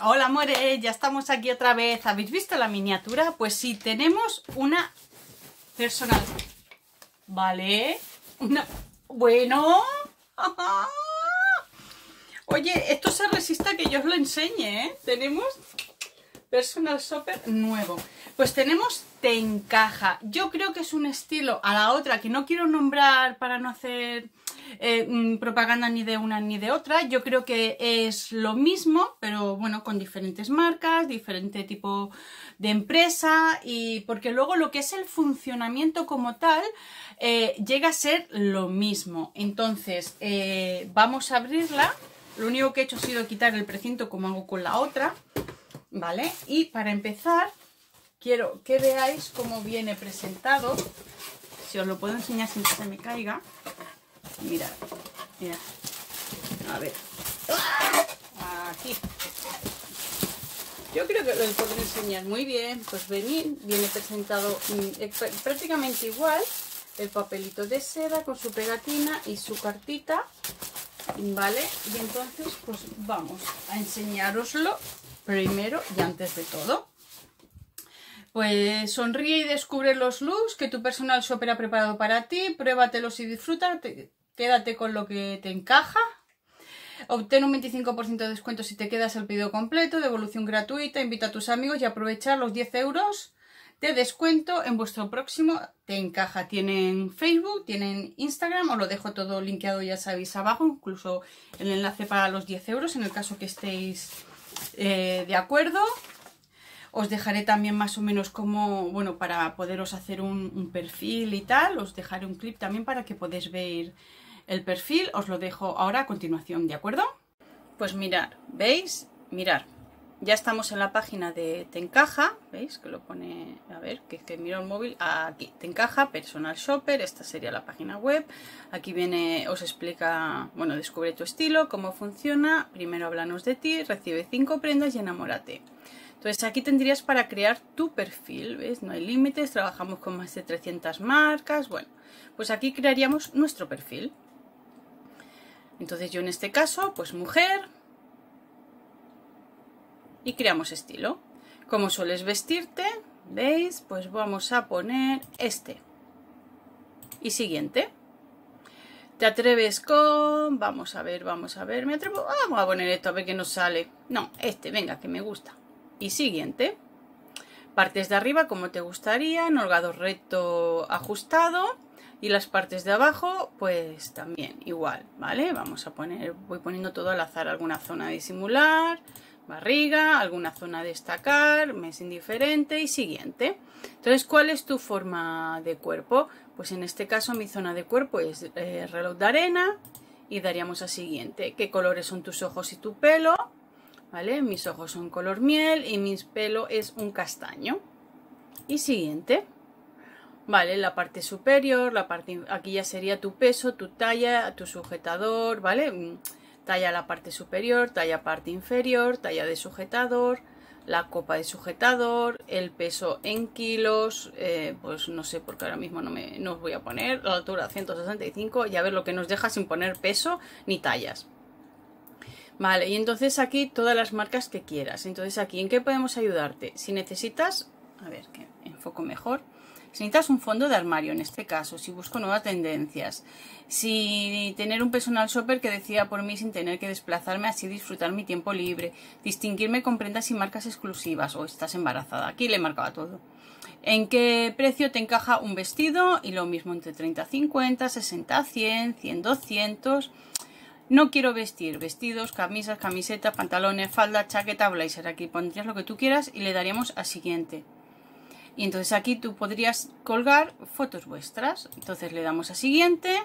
Hola amores, ya estamos aquí otra vez. ¿Habéis visto la miniatura? Pues sí, tenemos una personal. ¿Vale? Una... Bueno... Oye, esto se resiste a que yo os lo enseñe, ¿eh? Tenemos personal shopper nuevo. Pues tenemos Te Encaja. Yo creo que es un estilo a la otra que no quiero nombrar para no hacer eh, mm, propaganda ni de una ni de otra. Yo creo que es lo mismo, pero bueno, con diferentes marcas, diferente tipo de empresa y porque luego lo que es el funcionamiento como tal eh, llega a ser lo mismo. Entonces, eh, vamos a abrirla. Lo único que he hecho ha sido quitar el precinto como hago con la otra. ¿Vale? Y para empezar, quiero que veáis cómo viene presentado. Si os lo puedo enseñar sin que se me caiga. Mirad, mirad. A ver. Aquí. Yo creo que lo puedo enseñar muy bien. Pues venir, viene presentado mm, prácticamente igual. El papelito de seda con su pegatina y su cartita. ¿Vale? Y entonces, pues vamos a enseñároslo primero y antes de todo. Pues sonríe y descubre los looks que tu personal shopper ha preparado para ti, pruébatelos y disfruta, quédate con lo que te encaja. Obtén un 25% de descuento si te quedas el pedido completo, devolución gratuita, invita a tus amigos y aprovecha los 10 euros de descuento en vuestro próximo Te Encaja. Tienen Facebook, tienen Instagram, os lo dejo todo linkeado ya sabéis abajo, incluso el enlace para los 10 euros en el caso que estéis eh, de acuerdo. Os dejaré también más o menos como, bueno, para poderos hacer un, perfil y tal. Os dejaré un clip también para que podáis ver el perfil. Os lo dejo ahora a continuación, ¿de acuerdo? Pues mirar, ¿veis? Mirar. Ya estamos en la página de Te Encaja, ¿veis? Que lo pone, a ver, que, que miro el móvil, aquí, Te Encaja, Personal Shopper, esta sería la página web. Aquí viene, os explica, bueno, descubre tu estilo, cómo funciona, primero háblanos de ti, recibe cinco prendas y enamórate. Entonces aquí tendrías para crear tu perfil, ¿ves? No hay límites, trabajamos con más de 300 marcas, bueno, pues aquí crearíamos nuestro perfil. Entonces yo en este caso, pues mujer, y creamos estilo. Como sueles vestirte, ¿veis? Pues vamos a poner este. Y siguiente. ¿Te atreves con...? Vamos a ver, vamos a ver. ¿Me atrevo? Vamos a poner esto a ver qué nos sale. No, este, venga, que me gusta. Y siguiente. Partes de arriba como te gustaría, en holgado recto ajustado. Y las partes de abajo, pues también igual, ¿vale? Vamos a poner, voy poniendo todo al azar, alguna zona de simular barriga, alguna zona a destacar, mes indiferente y siguiente. Entonces, ¿cuál es tu forma de cuerpo? Pues en este caso mi zona de cuerpo es eh, reloj de arena y daríamos a siguiente. ¿Qué colores son tus ojos y tu pelo? ¿Vale? Mis ojos son color miel y mi pelo es un castaño. Y siguiente. Vale, la parte superior, la parte aquí ya sería tu peso, tu talla, tu sujetador, ¿vale? Talla la parte superior, talla parte inferior, talla de sujetador, la copa de sujetador, el peso en kilos, eh, pues no sé porque ahora mismo no, me, no os voy a poner, la altura 165 y a ver lo que nos deja sin poner peso ni tallas. Vale, y entonces aquí todas las marcas que quieras. Entonces aquí, ¿en qué podemos ayudarte? Si necesitas, a ver que enfoco mejor. Si necesitas un fondo de armario, en este caso, si busco nuevas tendencias, si tener un personal shopper que decida por mí sin tener que desplazarme, así disfrutar mi tiempo libre, distinguirme con prendas y marcas exclusivas, o estás embarazada, aquí le marcaba todo. ¿En qué precio te encaja un vestido? Y lo mismo entre 30 50, 60 100, 100 200. No quiero vestir vestidos, camisas, camisetas, pantalones, falda, chaqueta, blazer. Aquí pondrías lo que tú quieras y le daríamos a siguiente. Y entonces aquí tú podrías colgar fotos vuestras. Entonces le damos a siguiente.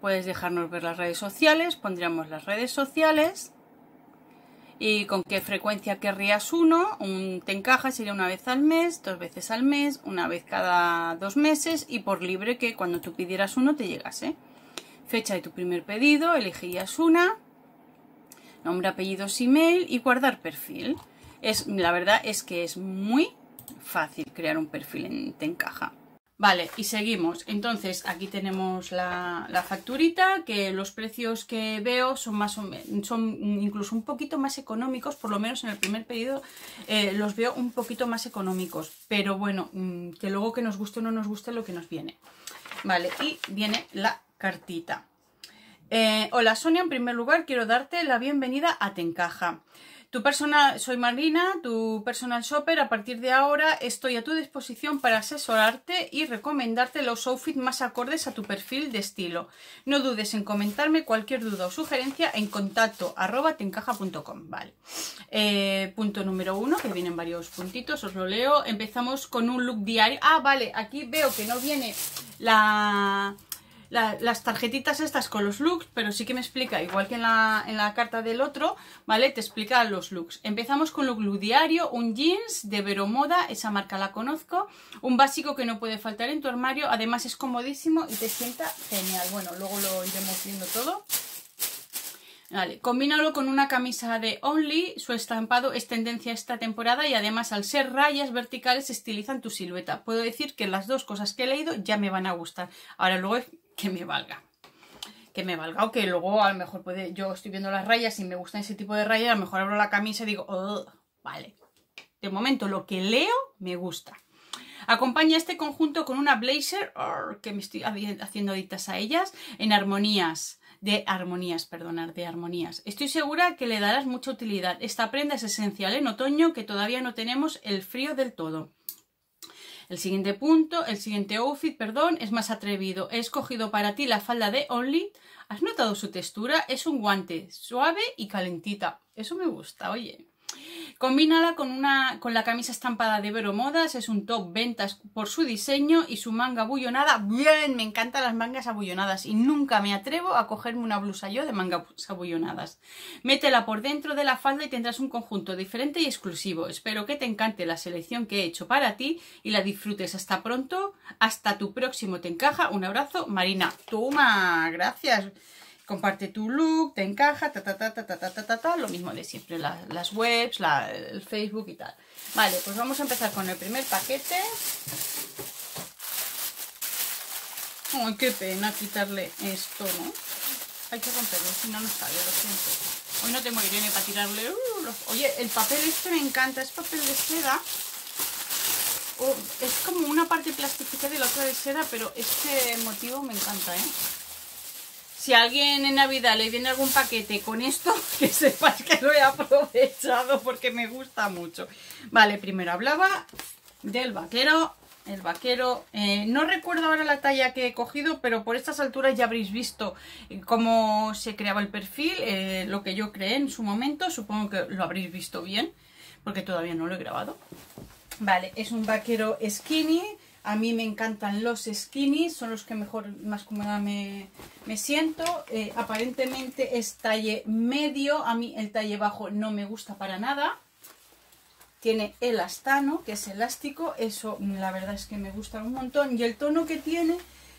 Puedes dejarnos ver las redes sociales. Pondríamos las redes sociales. Y con qué frecuencia querrías uno. Un te encaja sería una vez al mes, dos veces al mes, una vez cada dos meses. Y por libre que cuando tú pidieras uno te llegase. Fecha de tu primer pedido. Elegirías una. Nombre, apellidos, email y guardar perfil. Es, la verdad es que es muy fácil crear un perfil en Te Encaja. Vale, y seguimos. Entonces, aquí tenemos la, facturita, que los precios que veo son más son incluso un poquito más económicos, por lo menos en el primer pedido eh, los veo un poquito más económicos. Pero bueno, mm, que luego que nos guste o no nos guste lo que nos viene. Vale, y viene la cartita. Eh, hola Sonia, en primer lugar quiero darte la bienvenida a Te Encaja. Tu personal, soy Marina, tu personal shopper. A partir de ahora estoy a tu disposición para asesorarte y recomendarte los outfits más acordes a tu perfil de estilo. No dudes en comentarme cualquier duda o sugerencia en contacto arroba tencaja.com. Vale. Eh, punto número uno, que vienen varios puntitos, os lo leo. Empezamos con un look diario. Ah, vale, aquí veo que no viene la las tarjetitas estas con los looks, pero sí que me explica, igual que en la, carta del otro, ¿vale? Te explica los looks. Empezamos con look, look diario, un jeans de Veromoda, esa marca la conozco, un básico que no puede faltar en tu armario, además es comodísimo y te sienta genial. Bueno, luego lo iremos viendo todo. Vale, combínalo con una camisa de Only, su estampado es tendencia esta temporada y además al ser rayas verticales estilizan tu silueta. Puedo decir que las dos cosas que he leído ya me van a gustar. Ahora luego que me valga. Que me valga o que luego a lo mejor puede, yo estoy viendo las rayas y me gustan ese tipo de rayas, a lo mejor abro la camisa y digo, vale. De momento lo que leo me gusta. Acompaña este conjunto con una blazer, que me estoy haciendo ditas a ellas, en armonías, de armonías, perdonad, de armonías. Estoy segura que le darás mucha utilidad. Esta prenda es esencial en otoño, que todavía no tenemos el frío del todo. El siguiente punto, el siguiente outfit, perdón, es más atrevido. He escogido para ti la falda de Only. ¿Has notado su textura? Es un guante suave y calentita. Eso me gusta, oye. Combínala con, una, con la camisa estampada de Vero Modas, es un top ventas por su diseño y su manga abullonada. Bien, me encantan las mangas abullonadas y nunca me atrevo a cogerme una blusa yo de mangas abullonadas. Métela por dentro de la falda y tendrás un conjunto diferente y exclusivo. Espero que te encante la selección que he hecho para ti y la disfrutes. Hasta pronto, hasta tu próximo Te Encaja. Un abrazo, Marina. Toma, gracias comparte tu look, te encaja, ta ta ta ta ta ta ta ta, lo mismo de siempre, las webs, el Facebook y tal. Vale, pues vamos a empezar con el primer paquete. Ay, qué pena quitarle esto, ¿no? Hay que romperlo, si no, no sale, lo siento. Hoy no tengo Irene para tirarle. Uh, oye, el papel este me encanta, es papel de seda. Oh, es como una parte plastificada y la otra de seda, pero este motivo me encanta, ¿eh? Si alguien en Navidad le viene algún paquete con esto, que sepas que lo he aprovechado porque me gusta mucho. Vale, primero hablaba del vaquero. El vaquero, eh, no recuerdo ahora la talla que he cogido, pero por estas alturas ya habréis visto eh, cómo se creaba el perfil, eh, lo que yo creé en su momento, supongo que lo habréis visto bien, porque todavía no lo he grabado. Vale, es un vaquero skinny, a mí me encantan los skinny, son los que mejor, más cómoda me, siento. Eh, aparentemente es talle medio, a mí el talle bajo no me gusta para nada. Tiene elastano, que es elástico, eso la verdad es que me gusta un montón. Y el tono que tiene,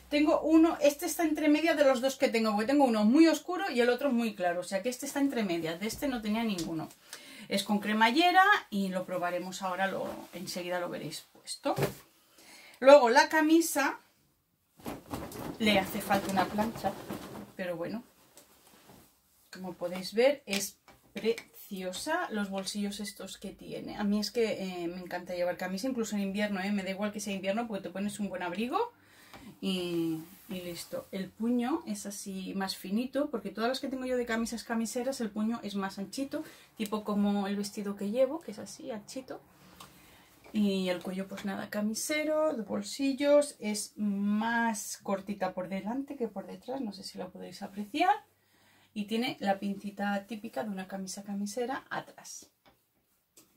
tengo uno, este está entre medias de los dos que tengo, porque tengo uno muy oscuro y el otro muy claro. O sea que este está entre medias, de este no tenía ninguno. Es con cremallera y lo probaremos ahora, lo, enseguida lo veréis puesto. Luego la camisa le hace falta una plancha, pero bueno, como podéis ver es preciosa los bolsillos estos que tiene. A mí es que eh, me encanta llevar camisa, incluso en invierno, ¿eh? me da igual que sea invierno porque te pones un buen abrigo y, y, listo. El puño es así más finito, porque todas las que tengo yo de camisas camiseras, el puño es más anchito, tipo como el vestido que llevo, que es así, anchito. Y el cuello pues nada, camisero, de bolsillos, es más cortita por delante que por detrás, no sé si lo podéis apreciar. Y tiene la pincita típica de una camisa camisera atrás.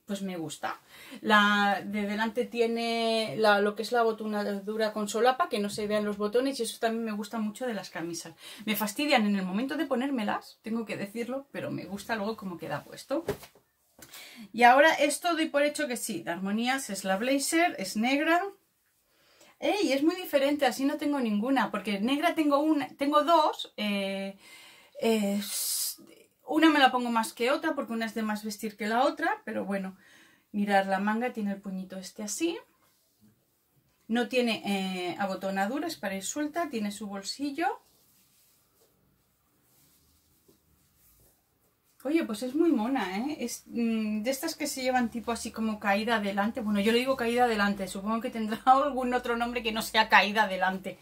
Pues me gusta. La de delante tiene lo que es la dura con solapa, que no se vean los botones y eso también me gusta mucho de las camisas. Me fastidian en el momento de ponérmelas, tengo que decirlo, pero me gusta luego cómo queda puesto. Y ahora esto doy por hecho que sí, de armonías es la blazer, es negra. ¡Ey! Es muy diferente, así no tengo ninguna, porque negra tengo una, tengo dos. Eh, una me la pongo más que otra, porque una es de más vestir que la otra, pero bueno. Mirar la manga, tiene el puñito este así. No tiene eh, abotonaduras para ir suelta, tiene su bolsillo. Oye, pues es muy mona, ¿eh? Es mm, de estas que se llevan tipo así como caída adelante. Bueno, yo le digo caída adelante, supongo que tendrá algún otro nombre que no sea caída adelante.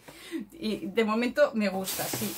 Y de momento me gusta, sí.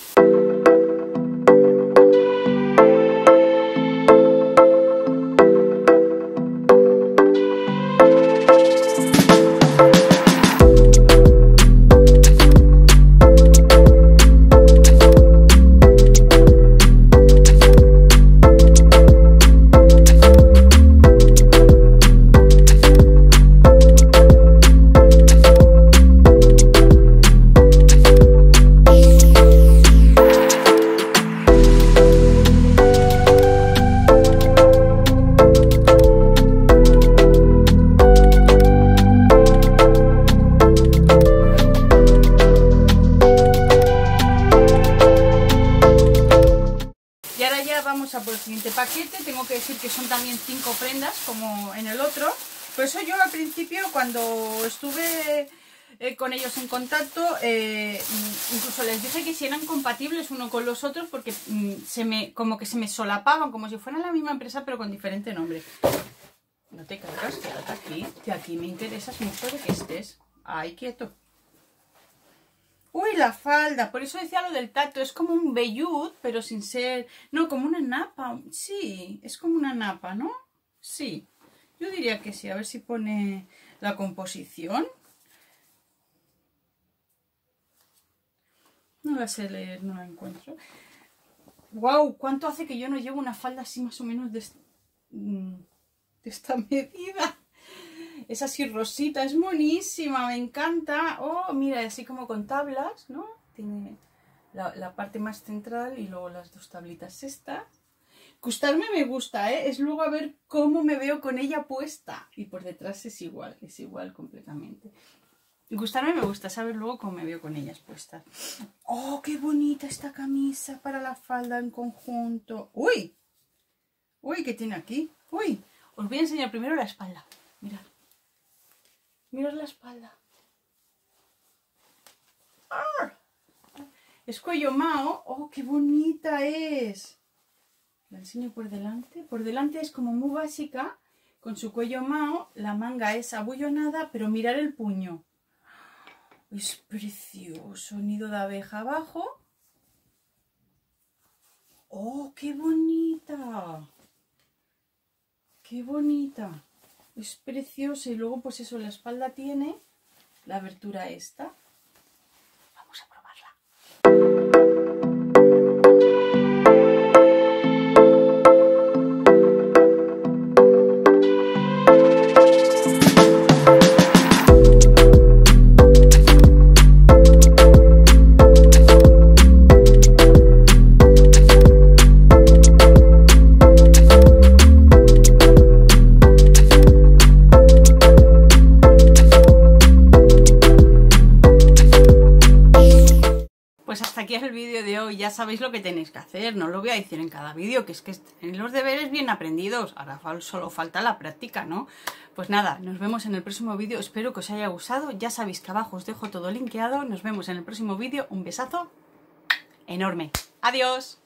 Siguiente paquete. Tengo que decir que son también cinco prendas, como en el otro. Por eso yo al principio, cuando estuve eh, con ellos en contacto, eh, incluso les dije que si eran compatibles uno con los otros, porque mm, se me, como que se me solapaban, como si fueran la misma empresa, pero con diferente nombre. No te cargas, quédate aquí, que aquí me interesas mucho de que estés. Ay, quieto. Uy, la falda, por eso decía lo del tacto, es como un vellud, pero sin ser... No, como una napa, sí, es como una napa, ¿no? Sí, yo diría que sí, a ver si pone la composición. No la sé leer, no la encuentro. ¡Wow! ¿Cuánto hace que yo no llevo una falda así más o menos de, mm, de esta medida? Es así rosita, es monísima, me encanta. Oh, mira, así como con tablas, ¿no? Tiene la, parte más central y luego las dos tablitas estas. Gustarme me gusta, ¿eh? Es luego a ver cómo me veo con ella puesta. Y por detrás es igual, es igual completamente. Gustarme me gusta, saber luego cómo me veo con ellas puestas. ¡Oh, qué bonita esta camisa para la falda en conjunto! ¡Uy! ¡Uy, qué tiene aquí! ¡Uy! Os voy a enseñar primero la espalda. Mirad. Mirad la espalda. ¡Ah! Es cuello mao. ¡Oh, qué bonita es! La enseño por delante. Por delante es como muy básica. Con su cuello mao, la manga es abullonada, pero mirar el puño. Es precioso. Nido de abeja abajo. ¡Oh, qué bonita! ¡Qué bonita! Es preciosa y luego pues eso, la espalda tiene la abertura esta. Lo que tenéis que hacer, no lo voy a decir en cada vídeo, que es que tenéis los deberes bien aprendidos, ahora solo falta la práctica, ¿no? Pues nada, nos vemos en el próximo vídeo, espero que os haya gustado, ya sabéis que abajo os dejo todo linkeado, nos vemos en el próximo vídeo, un besazo enorme, adiós.